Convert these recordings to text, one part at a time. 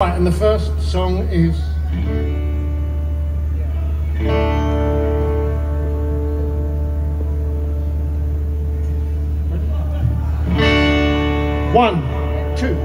Right, and the first song is. One, two,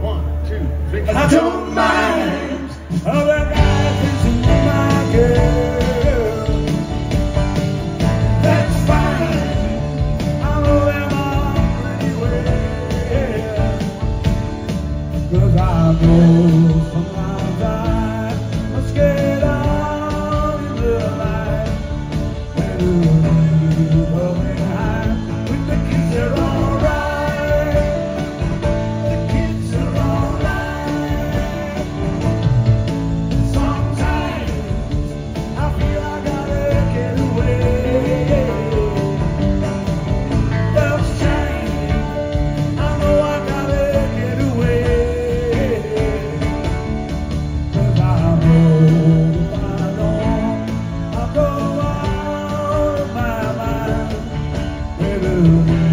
one, two, three. I don't mind. you.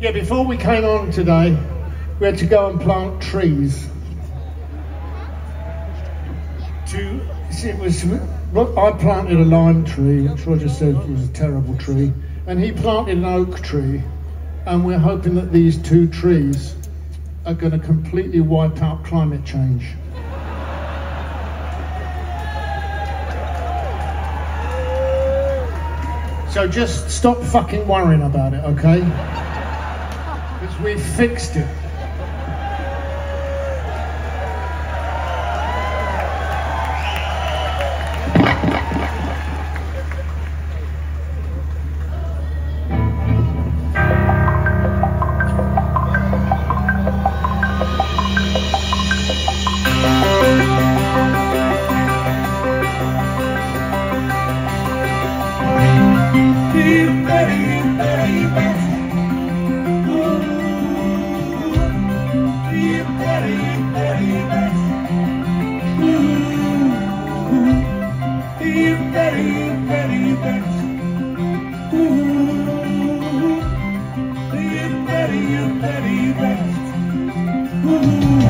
Yeah, before we came on today, we had to go and plant trees. To, it was, I planted a lime tree, which Roger said was a terrible tree. And he planted an oak tree, and we're hoping that these two trees are going to completely wipe out climate change. So just stop fucking worrying about it, okay? Because we fixed it. You and Betty Ooh.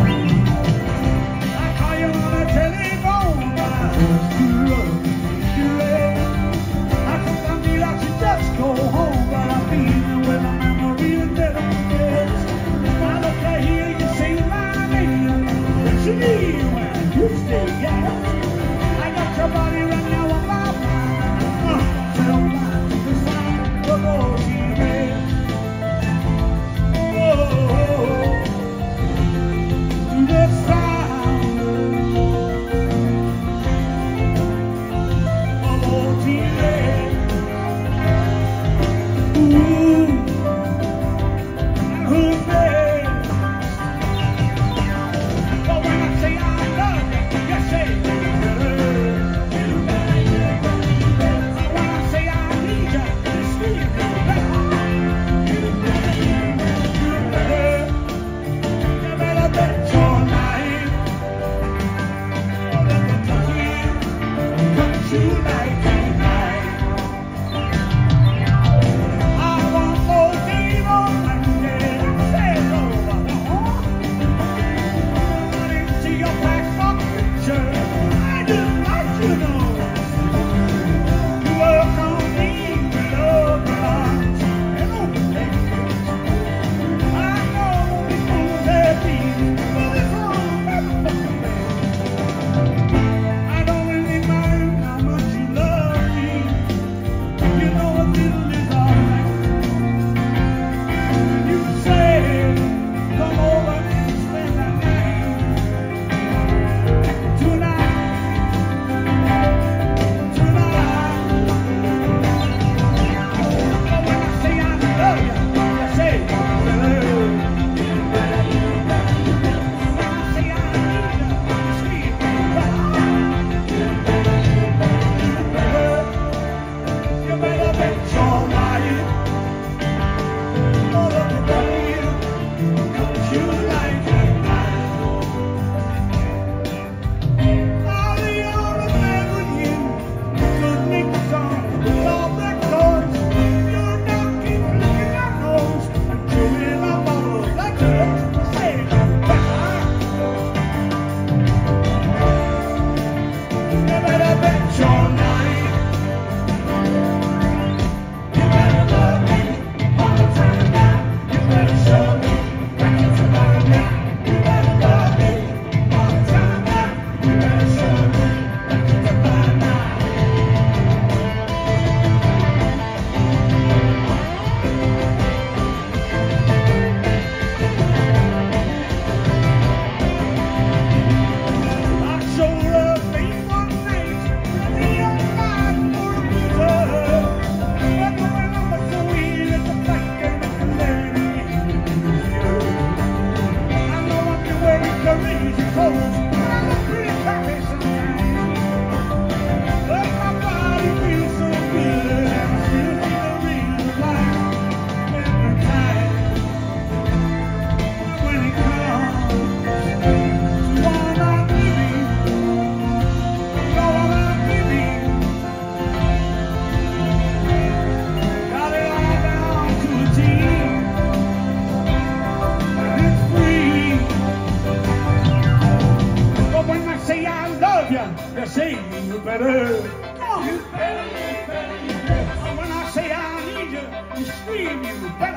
better, you better. You better, you better, you better. And when I say I need you, you scream you better.